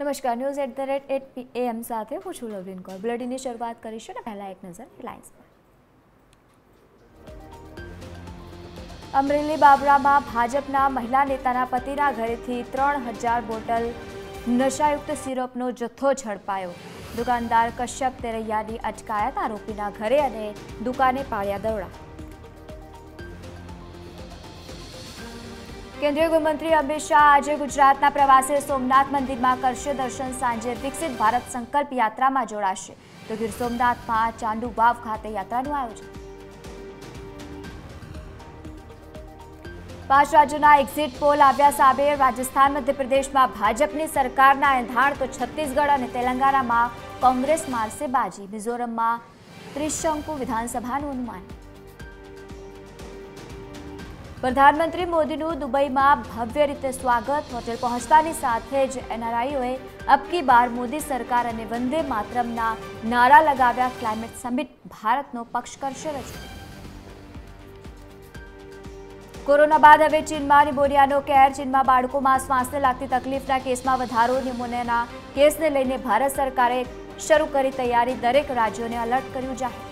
નમસ્કાર news at the rate at M સાથે હું છું લવિન કોર. બ્લડીની શરૂઆત કરીશું ને પહેલાં એક નજર હેડલાઇન્સ અમરેલી બાબરામાં ભાજપના મહિલા નેતાના પતિના ઘરેથી ત્રણ હજાર બોટલ નશાયુક્ત સિરપનો જથ્થો ઝડપાયો. દુકાનદાર કશ્યપ તેરૈયાની અટકાયત, આરોપીના ઘરે અને દુકાને પાડ્યા દરોડા. કેન્દ્રીય ગૃહમંત્રી અમિત શાહ આજે ગુજરાતના પ્રવાસે સોમનાથ મંદિરમાં કરશે દર્શન સાંજે વિકસિત ભારત સંકલ્પ યાત્રામાં જોડાશે. તો ગીર સોમનાથમાં ચાંદુ વાવ ખાતે યાત્રાનું આયોજન. પાંચ રાજ્યોના એક્ઝિટ પોલ આવ્યા સામે રાજસ્થાન, મધ્યપ્રદેશમાં ભાજપની સરકારના એંધાણ તો છત્તીસગઢ અને તેલંગાણામાં કોંગ્રેસ મારશે બાજી. મિઝોરમમાં ત્રિશંકુ વિધાનસભાનું અનુમાન. પ્રધાનમંત્રી મોદીનું દુબઈમાં ભવ્ય રીતે સ્વાગત. હોટેલ પહોંચતાની સાથે જ એનઆરઆઈઓએ અબકી બાર મોદી સરકાર અને વંદે માતરમના નારા લગાવ્યા. ક્લાઇમેટ સમિટ ભારતનો પક્ષ કરશે રજૂ. કોરોના બાદ હવે ચીનમાં નિમોનિયાનો કેર. ચીનમાં બાળકોમાં શ્વાસને લાગતી તકલીફના કેસમાં વધારો. નિમોનિયાના કેસને લઈને ભારત સરકારે શરૂ કરી તૈયારી. દરેક રાજ્યોને અલર્ટ કર્યું જાહેર.